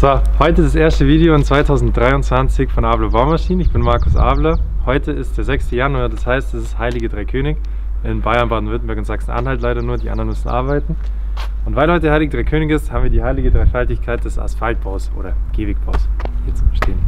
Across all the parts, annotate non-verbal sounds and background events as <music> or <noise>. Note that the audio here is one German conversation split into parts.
So, heute das erste Video in 2023 von Abler Baumaschinen. Ich bin Markus Abler. Heute ist der 6. Januar, das heißt, es ist Heilige Drei König. In Bayern, Baden-Württemberg und Sachsen-Anhalt leider nur, die anderen müssen arbeiten. Und weil heute Heilige Drei König ist, haben wir die heilige Dreifaltigkeit des Asphaltbaus oder Gehwegbaus hier zu stehen.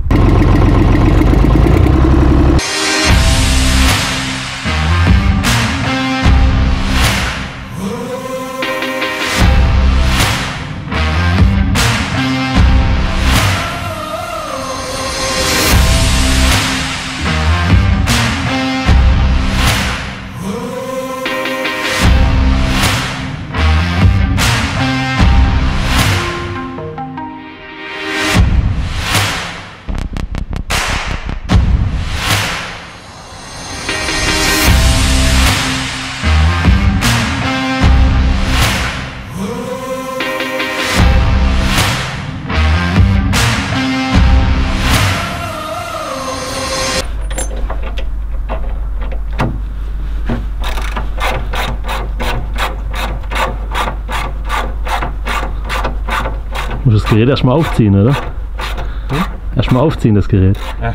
Gerät erstmal aufziehen, oder? Hm? Erstmal aufziehen, das Gerät. Ja.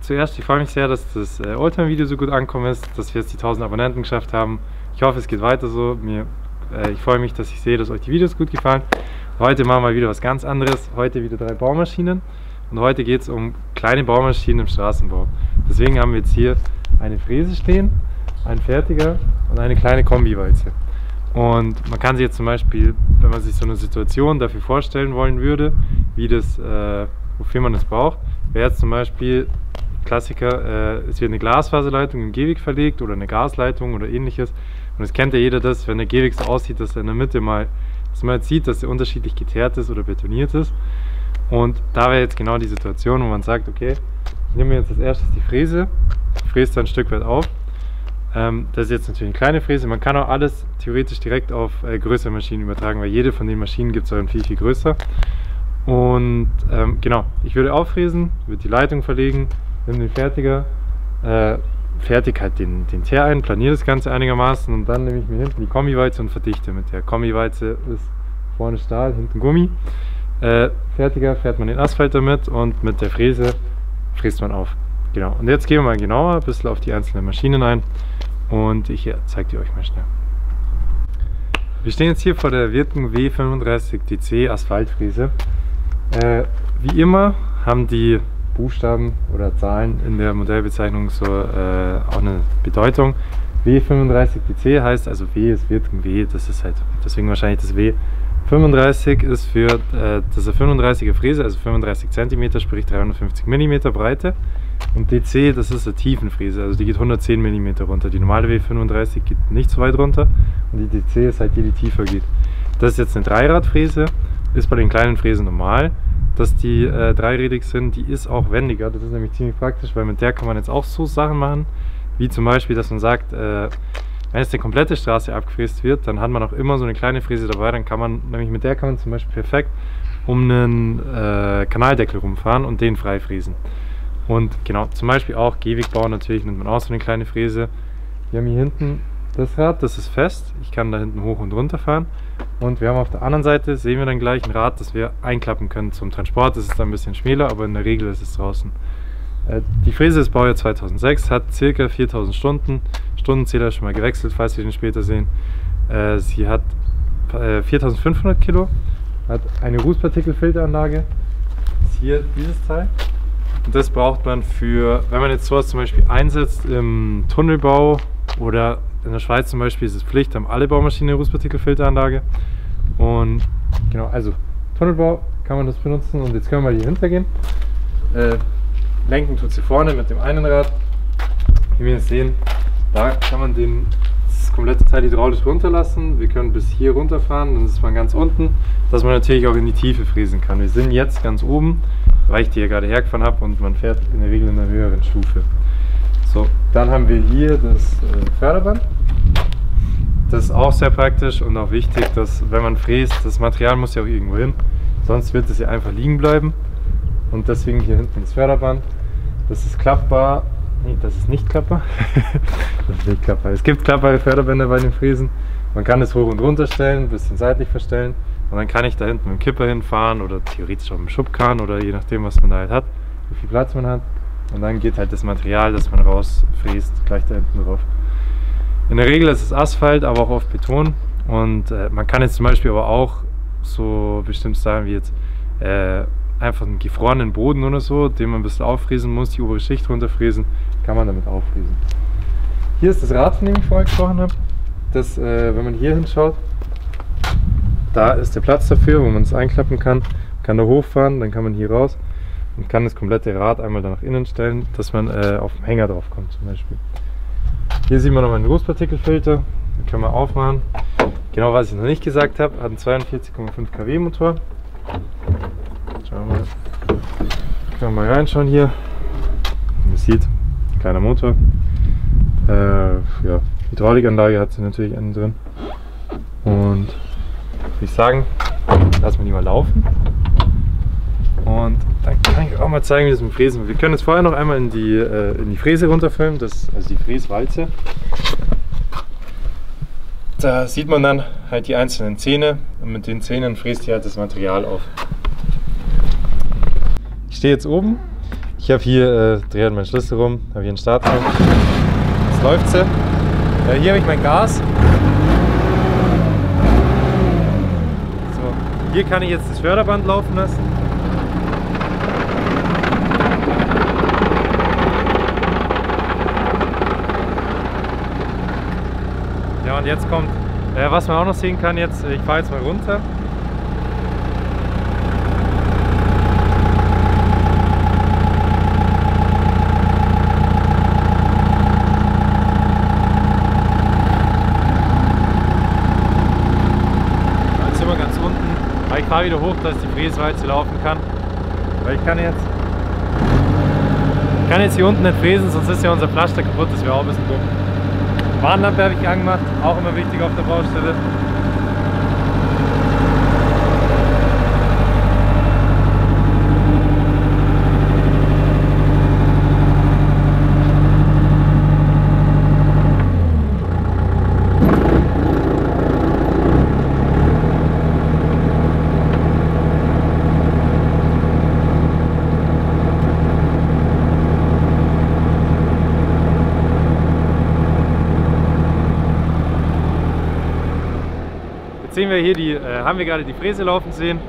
Zuerst, ich freue mich sehr, dass das äh, Oldtime-Video so gut angekommen ist, dass wir jetzt die 1000 Abonnenten geschafft haben. Ich hoffe, es geht weiter so. Mir, äh, ich freue mich, dass ich sehe, dass euch die Videos gut gefallen. Heute machen wir wieder was ganz anderes. Heute wieder drei Baumaschinen. Und heute geht es um kleine Baumaschinen im Straßenbau. Deswegen haben wir jetzt hier eine Fräse stehen, ein Fertiger und eine kleine Kombiwalze. Und man kann sich jetzt zum Beispiel, wenn man sich so eine Situation dafür vorstellen wollen würde, wie das, äh, wofür man das braucht, wäre jetzt zum Beispiel Klassiker, äh, es wird eine Glasfaserleitung im Gehweg verlegt oder eine Gasleitung oder ähnliches. Und es kennt ja jeder das, wenn der Gehweg so aussieht, dass er in der Mitte mal, dass man jetzt sieht, dass er unterschiedlich geteert ist oder betoniert ist. Und da wäre jetzt genau die Situation, wo man sagt, okay, ich nehme jetzt als erstes die Fräse, fräse dann ein Stück weit auf. Ähm, das ist jetzt natürlich eine kleine Fräse. Man kann auch alles theoretisch direkt auf äh, größere Maschinen übertragen, weil jede von den Maschinen gibt es auch viel, viel größer. Und ähm, genau, ich würde auffräsen, würde die Leitung verlegen, nehme den Fertiger, äh, fertig halt den, den Teer ein, planiere das Ganze einigermaßen und dann nehme ich mir hinten die Kombiwalze und verdichte mit der. Kombiwalze ist vorne Stahl, hinten Gummi. Äh, fertiger fährt man den Asphalt damit und mit der Fräse fräst man auf. Genau. Und jetzt gehen wir mal genauer ein bisschen auf die einzelnen Maschinen ein und ich zeige die euch mal schnell. Wir stehen jetzt hier vor der Wirken W35DC Asphaltfräse. Äh, wie immer haben die Buchstaben oder Zahlen in der Modellbezeichnung so äh, auch eine Bedeutung. W35DC heißt, also W ist Wirtung W, das ist halt deswegen wahrscheinlich das W. 35 ist für äh, das ist 35er Fräse, also 35 cm, sprich 350 mm Breite. Und DC, das ist eine Tiefenfräse, also die geht 110 mm runter. Die normale W35 geht nicht so weit runter und die DC ist halt die, die tiefer geht. Das ist jetzt eine Dreiradfräse, ist bei den kleinen Fräsen normal dass die äh, dreirädig sind, die ist auch wendiger. Das ist nämlich ziemlich praktisch, weil mit der kann man jetzt auch so Sachen machen, wie zum Beispiel, dass man sagt, äh, wenn jetzt eine komplette Straße abgefräst wird, dann hat man auch immer so eine kleine Fräse dabei, dann kann man, nämlich mit der kann man zum Beispiel perfekt um einen äh, Kanaldeckel rumfahren und den freifräsen. Und genau, zum Beispiel auch Gehwegbau natürlich nimmt man auch so eine kleine Fräse. Wir haben hier hinten das Rad, das ist fest. Ich kann da hinten hoch und runter fahren. Und wir haben auf der anderen Seite, sehen wir dann gleich ein Rad, das wir einklappen können zum Transport. Das ist dann ein bisschen schmäler, aber in der Regel ist es draußen. Äh, die Fräse ist Baujahr 2006, hat ca. 4000 Stunden. Stundenzähler schon mal gewechselt, falls wir den später sehen. Äh, sie hat 4500 äh, Kilo, hat eine Rußpartikelfilteranlage. Ist hier dieses Teil. Und das braucht man für, wenn man jetzt sowas zum Beispiel einsetzt im Tunnelbau oder in der Schweiz zum Beispiel ist es Pflicht, haben alle Baumaschinen eine Rußpartikelfilteranlage. Und genau, also Tunnelbau kann man das benutzen und jetzt können wir mal hier hinter gehen. Äh, lenken tut sie vorne mit dem einen Rad. Wie wir jetzt sehen, da kann man den, das komplette Teil hydraulisch runterlassen. Wir können bis hier runterfahren, dann ist man ganz unten, dass man natürlich auch in die Tiefe fräsen kann. Wir sind jetzt ganz oben, weil ich die hier gerade hergefahren habe und man fährt in der Regel in einer höheren Stufe. So, dann haben wir hier das äh, Förderband. Das ist auch sehr praktisch und auch wichtig, dass wenn man fräst, das Material muss ja auch irgendwo hin, sonst wird es ja einfach liegen bleiben. Und deswegen hier hinten das Förderband. Das ist klappbar. Nee, das ist nicht klappbar. <laughs> das ist nicht klappbar. Es gibt klappbare Förderbänder bei den Fräsen. Man kann es hoch und runter stellen, ein bisschen seitlich verstellen. Und dann kann ich da hinten mit dem Kipper hinfahren oder theoretisch auch mit dem Schubkarren oder je nachdem, was man da halt hat, wie viel Platz man hat. Und dann geht halt das Material, das man rausfräst, gleich da hinten drauf. In der Regel ist es Asphalt, aber auch oft Beton. Und äh, man kann jetzt zum Beispiel aber auch so bestimmt sagen wie jetzt äh, einfach einen gefrorenen Boden oder so, den man ein bisschen auffräsen muss, die obere Schicht runterfräsen, kann man damit auffräsen. Hier ist das Rad, von dem ich vorher gesprochen habe. Das, äh, wenn man hier hinschaut, da ist der Platz dafür, wo man es einklappen kann. Man kann da hochfahren, dann kann man hier raus und kann das komplette Rad einmal da nach innen stellen, dass man äh, auf dem Hänger drauf kommt zum Beispiel. Hier sieht man noch einen Großpartikelfilter, den können wir aufmachen. Genau was ich noch nicht gesagt habe, hat einen 42,5 kW Motor. Schauen wir mal. Können wir mal reinschauen hier. Man sieht, kleiner Motor. Äh, ja, Hydraulikanlage hat sie natürlich innen drin. Und würde ich sagen, lassen wir die mal laufen. Und dann kann ich auch mal zeigen, wie das mit Fräsen Wir können jetzt vorher noch einmal in die, äh, in die Fräse runterfilmen, das, also die Fräswalze. Da sieht man dann halt die einzelnen Zähne und mit den Zähnen fräst ihr halt das Material auf. Ich stehe jetzt oben, ich habe hier, äh, drehe halt meinen Schlüssel rum, habe hier einen Startknopf. Jetzt läuft sie. Äh, hier habe ich mein Gas. So, hier kann ich jetzt das Förderband laufen lassen. Und jetzt kommt, äh, was man auch noch sehen kann jetzt, ich fahre jetzt mal runter. Jetzt sind wir ganz unten, aber ich fahre wieder hoch, dass die Fräswalze laufen kann. Weil ich kann jetzt ich kann jetzt hier unten nicht fräsen, sonst ist ja unser Pflaster kaputt, das wäre auch ein bisschen dumm. Warnlampe habe ich angemacht, auch immer wichtig auf der Baustelle. Sehen wir hier, die, äh, haben wir gerade die Fräse laufen sehen.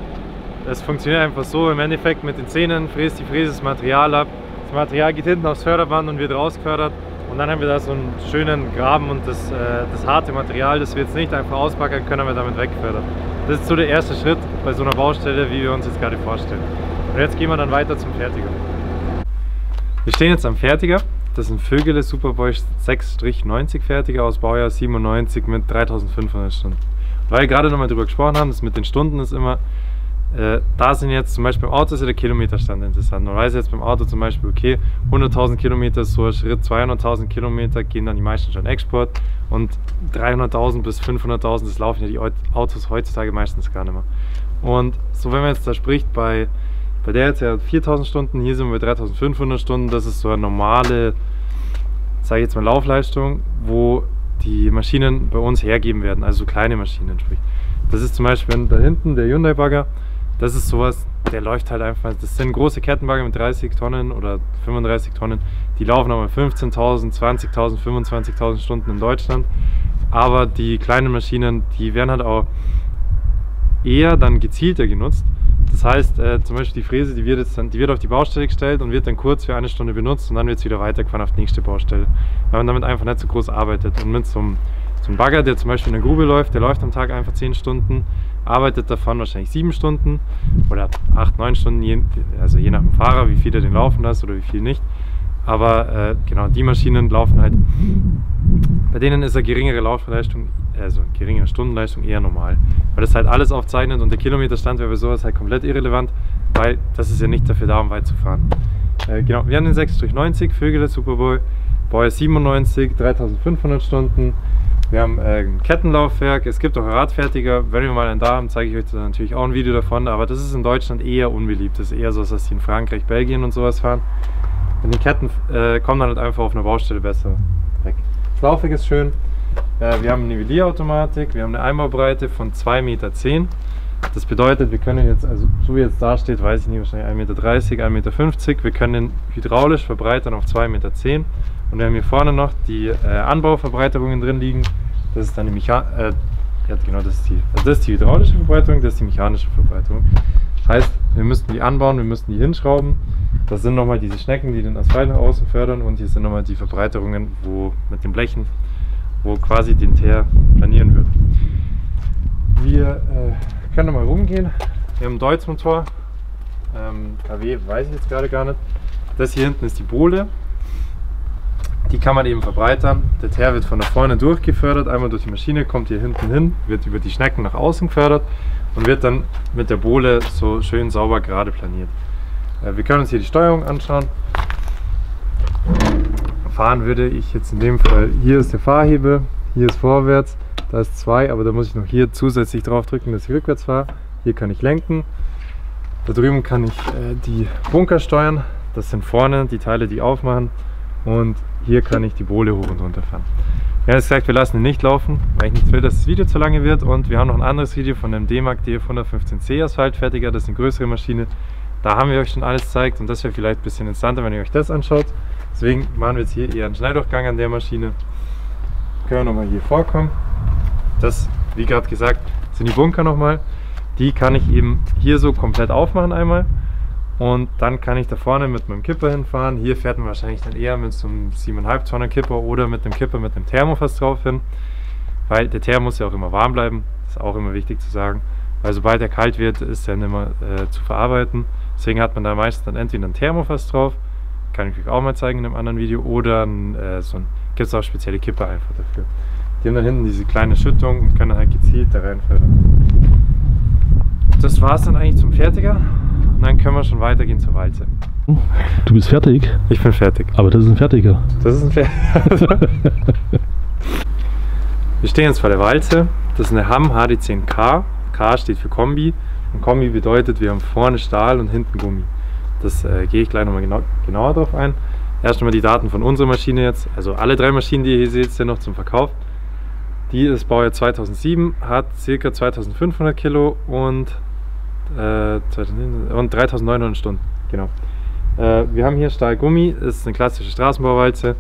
Das funktioniert einfach so, im Endeffekt mit den Zähnen fräst die Fräse das Material ab. Das Material geht hinten aufs Förderband und wird rausgefördert. Und dann haben wir da so einen schönen Graben und das, äh, das harte Material, das wir jetzt nicht einfach auspacken können, haben wir damit weggefördert. Das ist so der erste Schritt bei so einer Baustelle, wie wir uns jetzt gerade vorstellen. Und jetzt gehen wir dann weiter zum Fertiger. Wir stehen jetzt am Fertiger. Das ist ein Vögele Superboy 6-90 Fertiger aus Baujahr 97 mit 3500 Stunden. Weil wir gerade nochmal drüber gesprochen haben, das mit den Stunden ist immer, äh, da sind jetzt zum Beispiel beim Auto ist ja der Kilometerstand interessant. Man weiß jetzt beim Auto zum Beispiel, okay, 100.000 Kilometer ist so ein Schritt, 200.000 Kilometer gehen dann die meisten schon Export und 300.000 bis 500.000, das laufen ja die Autos heutzutage meistens gar nicht mehr. Und so wenn man jetzt da spricht, bei, bei der jetzt ja 4.000 Stunden, hier sind wir bei 3.500 Stunden, das ist so eine normale, sage ich jetzt mal Laufleistung, wo die Maschinen bei uns hergeben werden, also so kleine Maschinen. Sprich. Das ist zum Beispiel da hinten der Hyundai-Bagger, das ist sowas, der läuft halt einfach. Das sind große Kettenbagger mit 30 Tonnen oder 35 Tonnen, die laufen aber 15.000, 20.000, 25.000 Stunden in Deutschland. Aber die kleinen Maschinen, die werden halt auch eher dann gezielter genutzt. Das heißt, äh, zum Beispiel die Fräse, die wird, jetzt dann, die wird auf die Baustelle gestellt und wird dann kurz für eine Stunde benutzt und dann wird es wieder weitergefahren auf die nächste Baustelle. Weil man damit einfach nicht so groß arbeitet. Und mit so einem, so einem Bagger, der zum Beispiel in der Grube läuft, der läuft am Tag einfach 10 Stunden, arbeitet davon wahrscheinlich 7 Stunden oder 8, 9 Stunden, je, also je nach dem Fahrer, wie viel er den laufen lässt oder wie viel nicht. Aber äh, genau, die Maschinen laufen halt, bei denen ist eine geringere Laufleistung, also geringere Stundenleistung eher normal. Weil das halt alles aufzeichnet und der Kilometerstand wäre bei sowas halt komplett irrelevant, weil das ist ja nicht dafür da, um weit zu fahren. Äh, genau, wir haben den 6 durch 90 Vögele Super Bowl. Baujahr 97, 3500 Stunden. Wir haben äh, ein Kettenlaufwerk, es gibt auch Radfertiger. Wenn wir mal einen da haben, zeige ich euch dann natürlich auch ein Video davon. Aber das ist in Deutschland eher unbeliebt. Das ist eher so, dass die in Frankreich, Belgien und sowas fahren. Denn die Ketten äh, kommen dann halt einfach auf einer Baustelle besser weg. Laufwerk ist schön. Äh, wir haben eine Nivellierautomatik, wir haben eine Einbaubreite von 2,10 Meter. Das bedeutet, wir können jetzt, also so wie jetzt da steht, weiß ich nicht, wahrscheinlich 1,30 Meter, 1,50 Meter. Wir können hydraulisch verbreitern auf 2,10 Meter. Und wir haben hier vorne noch die äh, Anbauverbreiterungen drin liegen. Das ist dann die Mecha äh, ja, genau, das ist die, also das ist die hydraulische Verbreiterung, das ist die mechanische Verbreiterung. Heißt, wir müssten die anbauen, wir müssten die hinschrauben. Das sind nochmal diese Schnecken, die den Asphalt nach außen fördern und hier sind nochmal die Verbreiterungen, wo mit den Blechen, wo quasi den Teer planieren wird. Wir äh, können nochmal rumgehen. Wir haben einen Deutz-Motor. Ähm, KW weiß ich jetzt gerade gar nicht. Das hier hinten ist die Bohle. Die kann man eben verbreitern. Der Teer wird von da vorne durchgefördert, einmal durch die Maschine, kommt hier hinten hin, wird über die Schnecken nach außen gefördert und wird dann mit der Bohle so schön sauber gerade planiert. Äh, wir können uns hier die Steuerung anschauen. Fahren würde ich jetzt in dem Fall, hier ist der Fahrhebel, hier ist vorwärts, da ist zwei, aber da muss ich noch hier zusätzlich drauf drücken, dass ich rückwärts fahre. Hier kann ich lenken. Da drüben kann ich äh, die Bunker steuern. Das sind vorne die Teile, die aufmachen. Und hier kann ich die Bohle hoch und runter fahren. Wir haben gesagt, wir lassen ihn nicht laufen, weil ich nicht will, dass das Video zu lange wird. Und wir haben noch ein anderes Video von dem D-Mark DF 115C Asphaltfertiger. Das ist eine größere Maschine. Da haben wir euch schon alles gezeigt und das wäre vielleicht ein bisschen interessanter, wenn ihr euch das anschaut. Deswegen machen wir jetzt hier eher einen Schnelldurchgang an der Maschine. Können wir nochmal hier vorkommen. Das, wie gerade gesagt, sind die Bunker nochmal. Die kann ich eben hier so komplett aufmachen einmal. Und dann kann ich da vorne mit meinem Kipper hinfahren. Hier fährt man wahrscheinlich dann eher mit so einem 7,5 Tonnen Kipper oder mit dem Kipper mit einem Thermofass drauf hin. Weil der Thermos muss ja auch immer warm bleiben. Das ist auch immer wichtig zu sagen. Weil sobald er kalt wird, ist er nicht mehr äh, zu verarbeiten. Deswegen hat man da meistens dann entweder ein Thermofass drauf, kann ich euch auch mal zeigen in einem anderen Video, oder äh, so gibt es auch spezielle Kipper einfach dafür. Die haben dann hinten diese kleine Schüttung und können halt gezielt da reinfördern. Das war es dann eigentlich zum Fertiger. Dann können wir schon weitergehen zur Walze. Du bist fertig? Ich bin fertig. Aber das ist ein Fertiger. Das ist ein Fertiger. <laughs> wir stehen jetzt vor der Walze. Das ist eine Hamm HD10K. K steht für Kombi. Und Kombi bedeutet, wir haben vorne Stahl und hinten Gummi. Das äh, gehe ich gleich nochmal genau, genauer drauf ein. Erst einmal die Daten von unserer Maschine jetzt. Also alle drei Maschinen, die ihr hier seht, sind noch zum Verkauf. Die ist Baujahr 2007, hat ca. 2500 Kilo und äh, und 3900 Stunden, genau. Äh, wir haben hier Stahlgummi, ist eine klassische Straßenbauwalze,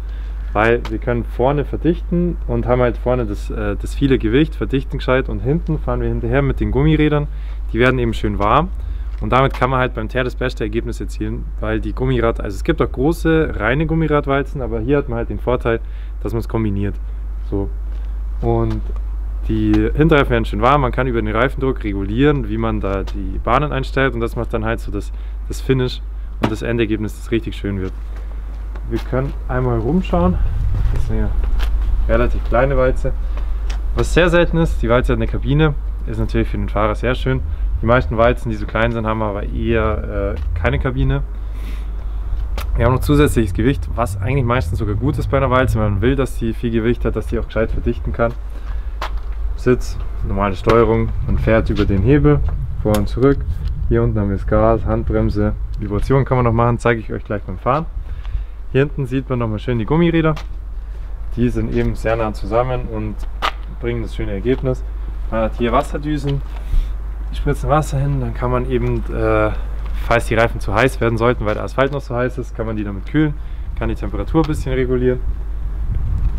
weil wir können vorne verdichten und haben halt vorne das, äh, das viele Gewicht, verdichten gescheit und hinten fahren wir hinterher mit den Gummirädern, die werden eben schön warm und damit kann man halt beim Teer das beste Ergebnis erzielen, weil die Gummirad, also es gibt auch große reine Gummiradwalzen, aber hier hat man halt den Vorteil, dass man es kombiniert. So. Und die Hinterreifen werden schön warm, man kann über den Reifendruck regulieren, wie man da die Bahnen einstellt und das macht dann halt so das, das Finish und das Endergebnis, das richtig schön wird. Wir können einmal rumschauen. Das ist eine relativ kleine Walze. Was sehr selten ist, die Walze hat eine Kabine, ist natürlich für den Fahrer sehr schön. Die meisten Walzen, die so klein sind, haben aber eher äh, keine Kabine. Wir haben noch zusätzliches Gewicht, was eigentlich meistens sogar gut ist bei einer Walze, wenn man will, dass sie viel Gewicht hat, dass sie auch gescheit verdichten kann. Sitz, normale Steuerung, man fährt über den Hebel, vor und zurück. Hier unten haben wir das Gas, Handbremse, Vibration kann man noch machen, zeige ich euch gleich beim Fahren. Hier hinten sieht man noch mal schön die Gummiräder. Die sind eben sehr nah zusammen und bringen das schöne Ergebnis. Man hat hier Wasserdüsen, die spritzen Wasser hin, dann kann man eben, äh, falls die Reifen zu heiß werden sollten, weil der Asphalt noch so heiß ist, kann man die damit kühlen, kann die Temperatur ein bisschen regulieren.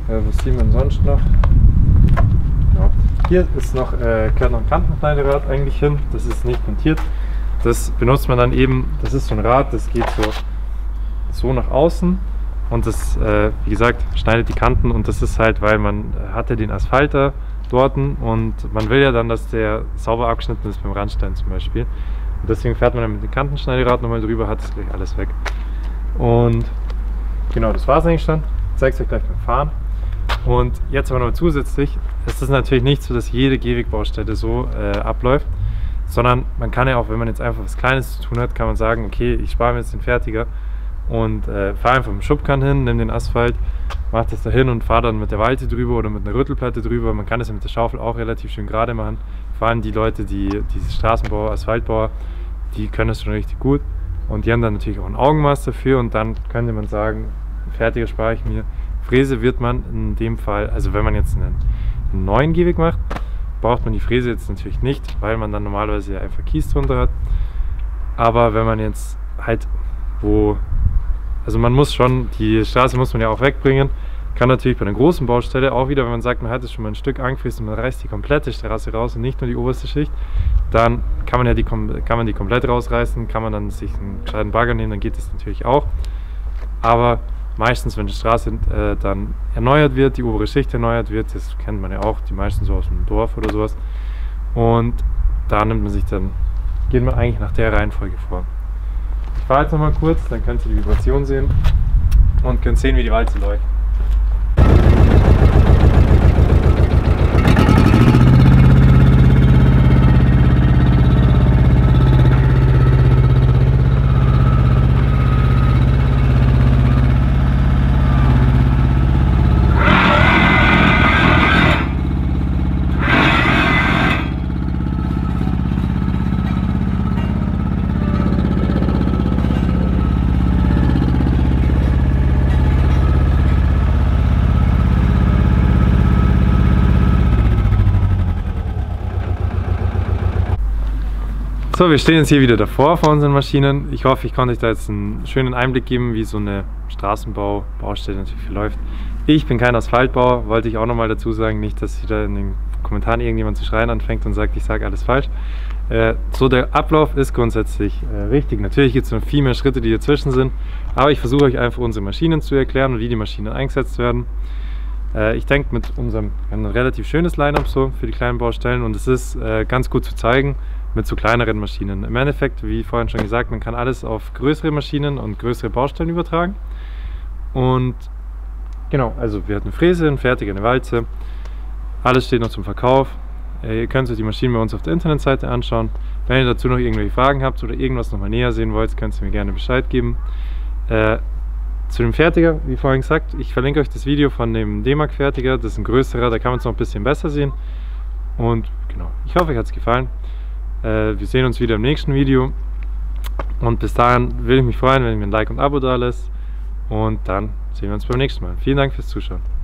Äh, was sieht man sonst noch? Hier ist noch, äh, noch ein Kantenschneiderad eigentlich hin, das ist nicht montiert. Das benutzt man dann eben, das ist so ein Rad, das geht so, so nach außen und das, äh, wie gesagt, schneidet die Kanten und das ist halt, weil man hatte den Asphalt da dort und man will ja dann, dass der sauber abgeschnitten ist beim Randstein zum Beispiel. Und deswegen fährt man dann mit dem Kantenschneiderad nochmal drüber, hat das gleich alles weg. Und genau, das war es eigentlich schon. Ich zeige es euch gleich beim Fahren. Und jetzt aber noch zusätzlich ist es natürlich nicht so, dass jede Gehwegbaustelle so äh, abläuft, sondern man kann ja auch, wenn man jetzt einfach was Kleines zu tun hat, kann man sagen, okay, ich spare mir jetzt den Fertiger und äh, fahre einfach mit dem Schubkern hin, nehme den Asphalt mache das da hin und fahre dann mit der Walze drüber oder mit einer Rüttelplatte drüber. Man kann das ja mit der Schaufel auch relativ schön gerade machen. Vor allem die Leute, die diese Straßenbauer, Asphaltbauer, die können das schon richtig gut. Und die haben dann natürlich auch ein Augenmaß dafür und dann könnte man sagen, fertiger spare ich mir. Fräse wird man in dem Fall, also wenn man jetzt einen, einen neuen Gehweg macht, braucht man die Fräse jetzt natürlich nicht, weil man dann normalerweise einfach Kies drunter hat. Aber wenn man jetzt halt wo, also man muss schon, die Straße muss man ja auch wegbringen, kann natürlich bei einer großen Baustelle auch wieder, wenn man sagt, man hat es schon mal ein Stück angefräst und man reißt die komplette Straße raus und nicht nur die oberste Schicht, dann kann man ja die, kann man die komplett rausreißen, kann man dann sich einen gescheiten Bagger nehmen, dann geht das natürlich auch. Aber meistens, wenn die Straße äh, dann erneuert wird, die obere Schicht erneuert wird, das kennt man ja auch, die meisten so aus dem Dorf oder sowas, und da nimmt man sich dann, geht man eigentlich nach der Reihenfolge vor. Ich fahre jetzt nochmal kurz, dann könnt ihr die Vibration sehen und könnt sehen, wie die Walze läuft. So, wir stehen jetzt hier wieder davor vor unseren Maschinen. Ich hoffe, ich konnte euch da jetzt einen schönen Einblick geben, wie so eine Straßenbau-Baustelle natürlich verläuft. Ich bin kein Asphaltbauer, wollte ich auch nochmal dazu sagen, nicht, dass wieder in den Kommentaren irgendjemand zu schreien anfängt und sagt, ich sage alles falsch. Äh, so, der Ablauf ist grundsätzlich äh, richtig. Natürlich gibt es noch viel mehr Schritte, die dazwischen sind, aber ich versuche euch einfach unsere Maschinen zu erklären und wie die Maschinen eingesetzt werden. Äh, ich denke, mit unserem ein relativ schönes Line-Up so für die kleinen Baustellen und es ist ganz gut zu zeigen, mit so kleineren Maschinen. Im Endeffekt, wie vorhin schon gesagt, man kann alles auf größere Maschinen und größere Baustellen übertragen. Und genau, also wir hatten eine Fräse, eine fertige, eine Walze. Alles steht noch zum Verkauf. Äh, ihr könnt euch die Maschinen bei uns auf der Internetseite anschauen. Wenn ihr dazu noch irgendwelche Fragen habt oder irgendwas nochmal näher sehen wollt, könnt ihr mir gerne Bescheid geben. Äh, zu dem Fertiger, wie vorhin gesagt, ich verlinke euch das Video von dem D-Mark-Fertiger. Das ist ein größerer, da kann man es noch ein bisschen besser sehen. Und genau, ich hoffe, euch hat es gefallen. Äh, wir sehen uns wieder im nächsten Video. Und bis dahin würde ich mich freuen, wenn ihr mir ein Like und ein Abo da lässt. Und dann sehen wir uns beim nächsten Mal. Vielen Dank fürs Zuschauen.